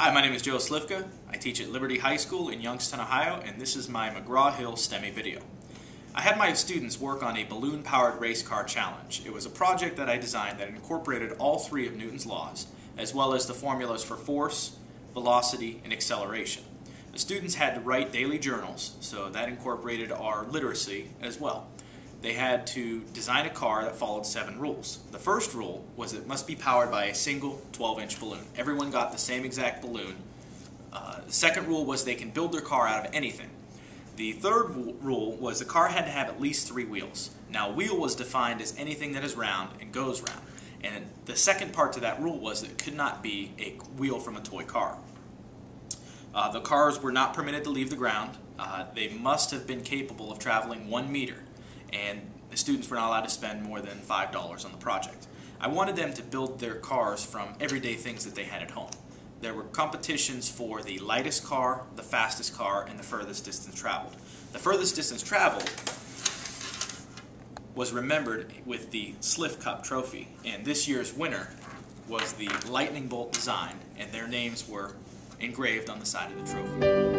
Hi, my name is Joe Slifka. I teach at Liberty High School in Youngstown, Ohio, and this is my McGraw-Hill STEMI video. I had my students work on a balloon-powered race car challenge. It was a project that I designed that incorporated all three of Newton's laws, as well as the formulas for force, velocity, and acceleration. The students had to write daily journals, so that incorporated our literacy as well. They had to design a car that followed seven rules. The first rule was it must be powered by a single 12-inch balloon. Everyone got the same exact balloon. Uh, the second rule was they can build their car out of anything. The third rule was the car had to have at least three wheels. Now, wheel was defined as anything that is round and goes round. And the second part to that rule was that it could not be a wheel from a toy car. Uh, the cars were not permitted to leave the ground. Uh, they must have been capable of traveling one meter, and the students were not allowed to spend more than $5 on the project. I wanted them to build their cars from everyday things that they had at home. There were competitions for the lightest car, the fastest car, and the furthest distance traveled. The furthest distance traveled was remembered with the Sliff Cup trophy, and this year's winner was the Lightning Bolt design, and their names were engraved on the side of the trophy.